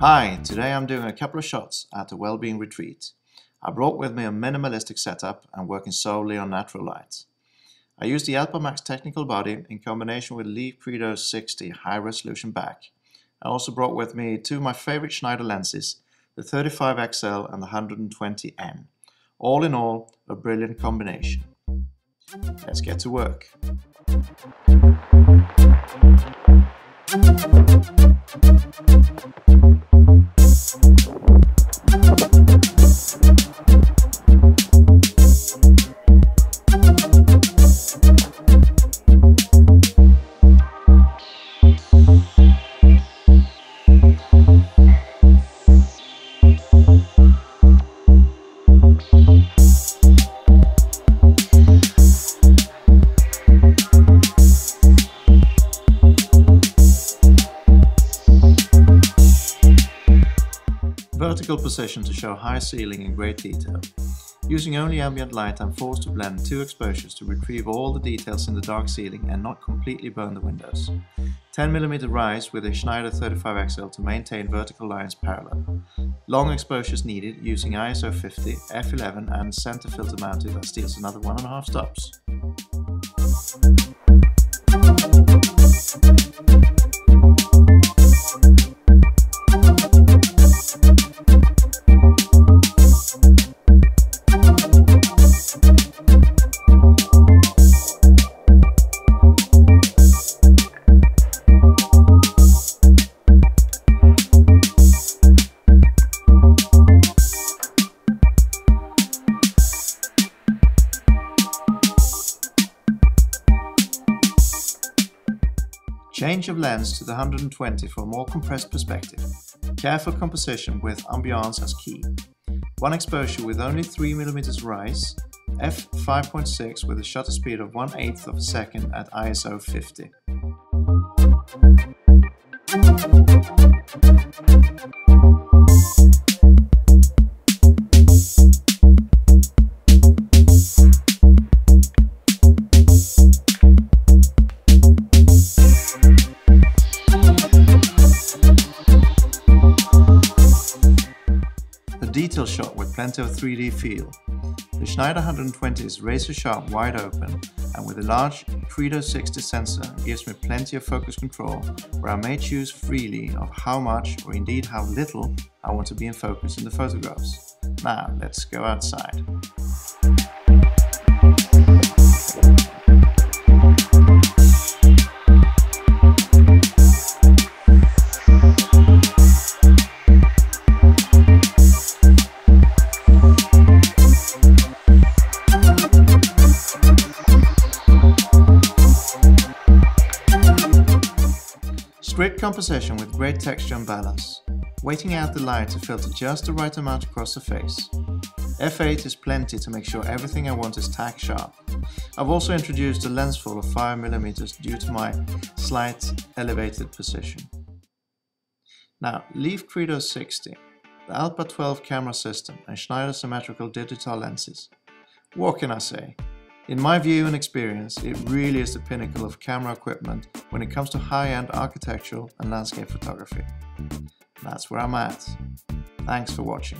Hi, today I'm doing a couple of shots at a Wellbeing Retreat. I brought with me a minimalistic setup and working solely on natural light. I used the Alpa Max technical body in combination with Leaf Credo 60 high resolution back. I also brought with me two of my favorite Schneider lenses, the 35XL and the 120M. All in all, a brilliant combination. Let's get to work. Vertical position to show high ceiling in great detail. Using only ambient light I'm forced to blend two exposures to retrieve all the details in the dark ceiling and not completely burn the windows. 10mm rise with a Schneider 35XL to maintain vertical lines parallel. Long exposures needed using ISO 50, f11 and center filter mounted that steals another 1.5 stops. Change of lens to the 120 for a more compressed perspective. Careful composition with ambiance as key. One exposure with only 3mm rise, f5.6 with a shutter speed of 1 8th of a second at ISO 50. Detail shot with plenty of 3D feel. The Schneider 120 is razor sharp wide open and with a large Credo 60 sensor gives me plenty of focus control where I may choose freely of how much or indeed how little I want to be in focus in the photographs. Now let's go outside. Strict composition with great texture and balance. Waiting out the light to filter just the right amount across the face. F8 is plenty to make sure everything I want is tack sharp. I've also introduced a lens fall of 5mm due to my slight elevated position. Now, Leaf Credo 60, the Alpa 12 camera system and Schneider symmetrical digital lenses. What can I say? In my view and experience, it really is the pinnacle of camera equipment when it comes to high-end architectural and landscape photography. And that's where I'm at. Thanks for watching.